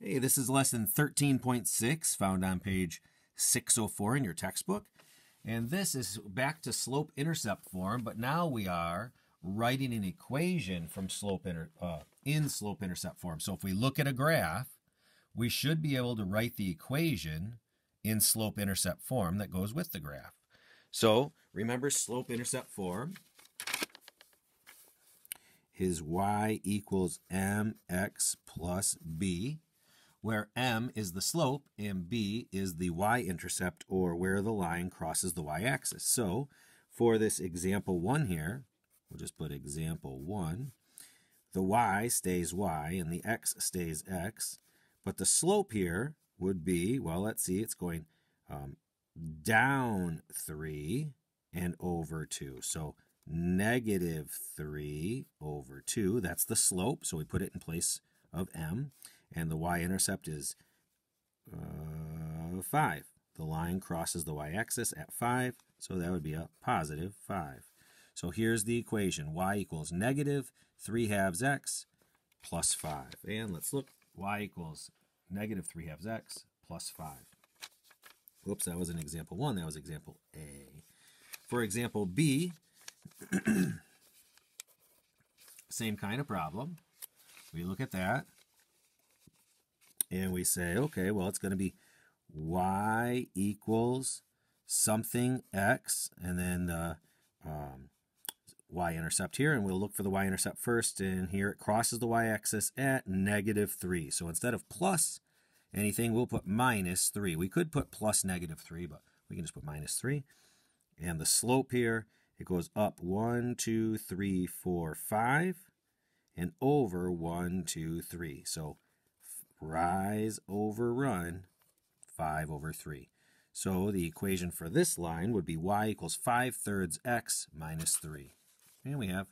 Hey, this is lesson 13.6 found on page 604 in your textbook. And this is back to slope intercept form, but now we are writing an equation from slope inter, uh, in slope intercept form. So if we look at a graph, we should be able to write the equation in slope intercept form that goes with the graph. So remember slope intercept form is y equals mx plus b, where m is the slope and b is the y-intercept or where the line crosses the y-axis. So for this example 1 here, we'll just put example 1, the y stays y and the x stays x, but the slope here would be, well, let's see, it's going um, down 3 and over 2. So negative 3 over 2. That's the slope, so we put it in place of m. And the y-intercept is uh, 5. The line crosses the y-axis at 5, so that would be a positive 5. So here's the equation. y equals negative 3 halves x plus 5. And let's look. y equals negative 3 halves x plus 5. Oops, that was an example 1. That was example A. For example B, same kind of problem. We look at that and we say, okay, well, it's going to be y equals something x and then the um, y-intercept here, and we'll look for the y-intercept first, and here it crosses the y-axis at negative 3. So instead of plus anything, we'll put minus 3. We could put plus negative 3, but we can just put minus 3. And the slope here it goes up one, two, three, four, five, and over one, two, three. So rise over run, 5 over 3. So the equation for this line would be y equals 5 thirds x minus 3. And we have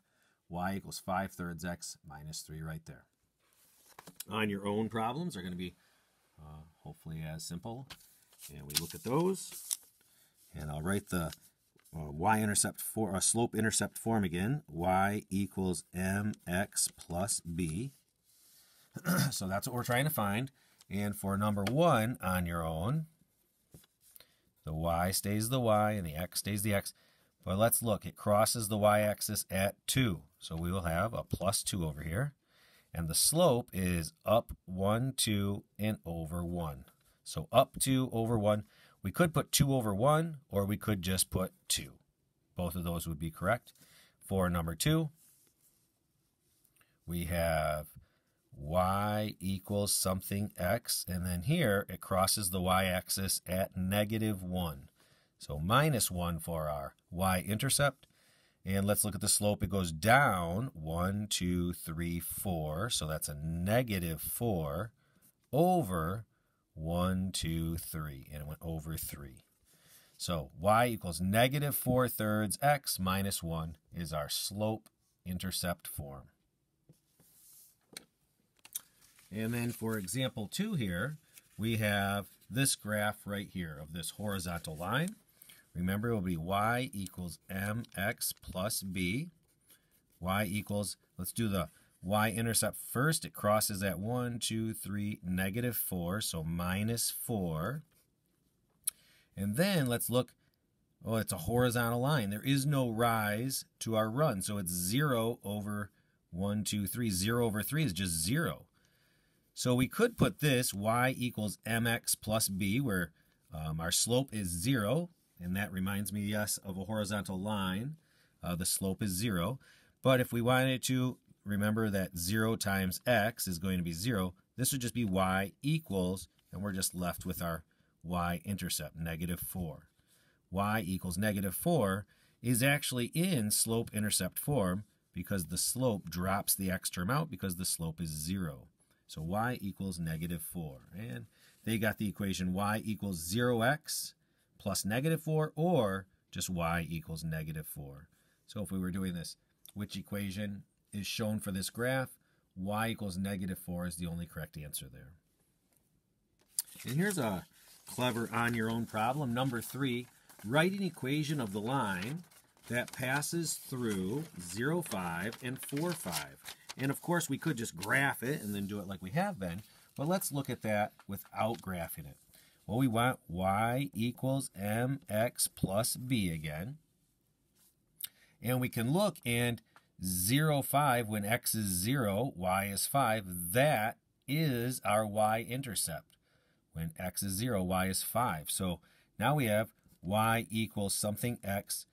y equals 5 thirds x minus 3 right there. On your own problems are going to be uh, hopefully as simple. And we look at those. And I'll write the uh, y-intercept for a uh, slope intercept form again. y equals mx plus b. so that's what we're trying to find. And for number one on your own, the y stays the y and the x stays the x. But let's look. It crosses the y-axis at 2. So we will have a plus 2 over here. And the slope is up 1, 2, and over 1. So up 2 over 1. We could put 2 over 1, or we could just put 2. Both of those would be correct. For number 2, we have y equals something x, and then here it crosses the y-axis at negative 1. So minus 1 for our y-intercept. And let's look at the slope. It goes down 1, 2, 3, 4. So that's a negative 4 over one, two, three, and it went over 3. So y equals negative 4 thirds x minus 1 is our slope intercept form. And then for example 2 here, we have this graph right here of this horizontal line. Remember, it will be y equals mx plus b. y equals, let's do the y-intercept first. It crosses at 1, 2, 3, negative 4, so minus 4. And then let's look, oh, it's a horizontal line. There is no rise to our run, so it's 0 over 1, 2, 3. 0 over 3 is just 0. So we could put this y equals mx plus b, where um, our slope is 0, and that reminds me, yes, of a horizontal line. Uh, the slope is 0. But if we wanted to remember that 0 times x is going to be 0. This would just be y equals, and we're just left with our y-intercept, negative 4. y equals negative 4 is actually in slope-intercept form because the slope drops the x term out because the slope is 0. So y equals negative 4. And they got the equation y equals 0x plus negative 4 or just y equals negative 4. So if we were doing this, which equation is shown for this graph, y equals negative 4 is the only correct answer there. And here's a clever on-your-own problem. Number 3, write an equation of the line that passes through 0, 5 and 4, 5. And of course, we could just graph it and then do it like we have been. But let's look at that without graphing it. Well, we want y equals mx plus b again. And we can look and 0, 5, when x is 0, y is 5, that is our y-intercept. When x is 0, y is 5. So now we have y equals something x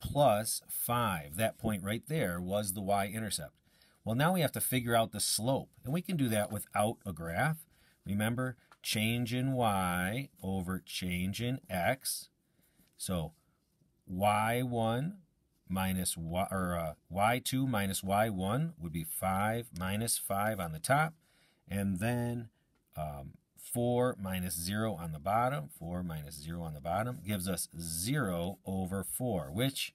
plus 5. That point right there was the y-intercept. Well, now we have to figure out the slope, and we can do that without a graph. Remember, change in y over change in x. So y1 minus y, or uh, y2 minus y1 would be 5 minus 5 on the top, and then um, 4 minus 0 on the bottom, 4 minus 0 on the bottom, gives us 0 over 4, which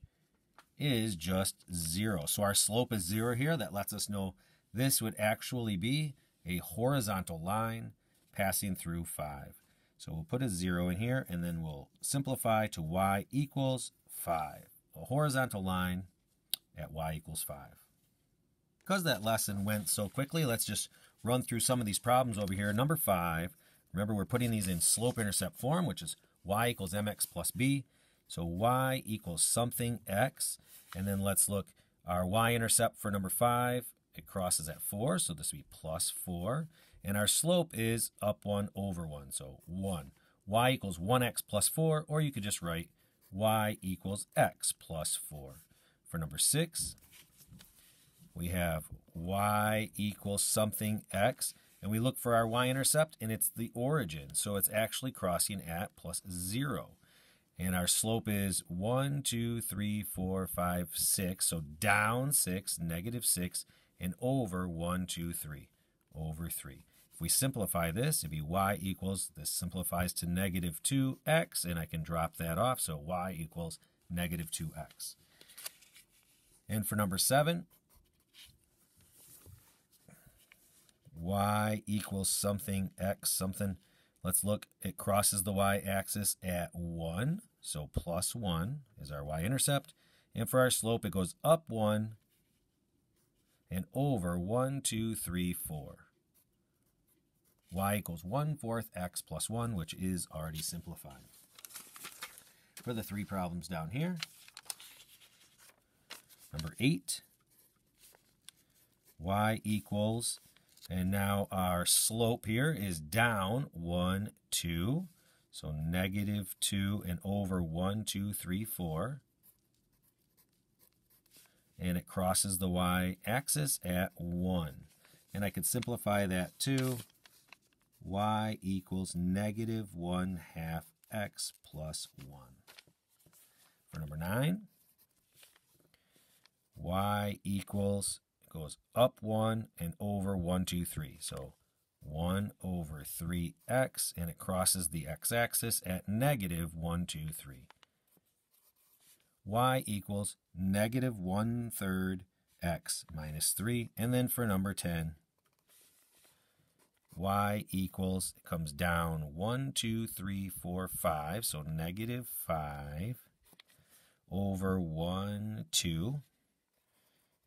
is just 0. So our slope is 0 here. That lets us know this would actually be a horizontal line passing through 5. So we'll put a 0 in here, and then we'll simplify to y equals 5. A horizontal line at y equals 5. Because that lesson went so quickly, let's just run through some of these problems over here. Number 5, remember we're putting these in slope-intercept form, which is y equals mx plus b. So y equals something x. And then let's look our y-intercept for number 5. It crosses at 4, so this would be plus 4. And our slope is up 1 over 1, so 1. y equals 1x plus 4, or you could just write y equals x plus 4. For number 6, we have y equals something x, and we look for our y-intercept, and it's the origin, so it's actually crossing at plus 0. And our slope is 1, 2, 3, 4, 5, 6. So down 6, negative 6, and over 1, 2, 3, over 3. If we simplify this, it'd be y equals, this simplifies to negative 2x, and I can drop that off, so y equals negative 2x. And for number 7, y equals something, x something. Let's look, it crosses the y-axis at 1, so plus 1 is our y-intercept. And for our slope, it goes up 1 and over 1, 2, 3, 4 y equals 1 fourth x plus 1, which is already simplified. For the three problems down here, number 8, y equals, and now our slope here is down 1, 2, so negative 2 and over 1, 2, 3, 4. And it crosses the y-axis at 1. And I could simplify that to y equals negative 1 half x plus 1. For number 9, y equals, goes up 1 and over 1, 2, 3. So 1 over 3x, and it crosses the x-axis at negative 1, 2, 3. y equals negative 1 third x minus 3. And then for number 10, y equals, it comes down 1, 2, 3, 4, 5, so negative 5 over 1, 2,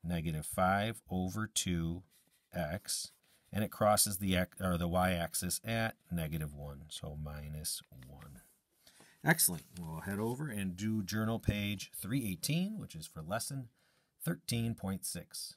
negative 5 over 2x, and it crosses the, x or the y-axis at negative 1, so minus 1. Excellent. We'll head over and do journal page 318, which is for lesson 13.6.